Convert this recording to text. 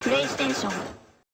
プレイステーション。